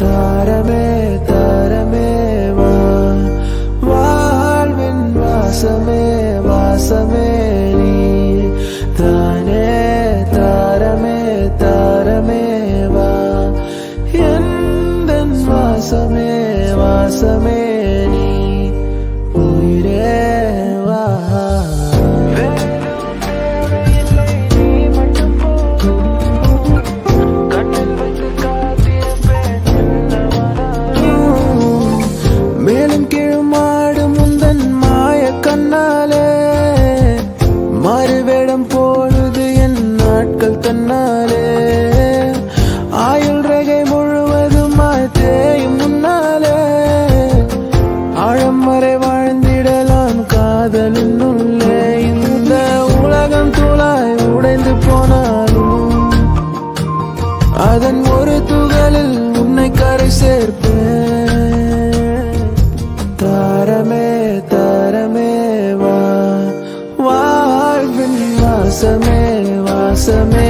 தாரமே தாரமே வா. வாழ்வின் வாசமே வாசமே நீ. தானே தாரமே தாரமே வா. வாசமே வாசமே மாறுவேடம் போடுது என் நாட்கள் தன்னாலே. ஆயுள் ரகை முழுவதும் தேயும் முன்னாலே. ஆழம் வரை வாழ்ந்திடலாம் காதலின் உள்ளே. இந்த உலகம் தூளாய் உடைந்து போனாலும் அதன் ஒரு துகளில் உன்னை கரை சேர்ப்பு வா வாழ்வின் வாசமே வாசமே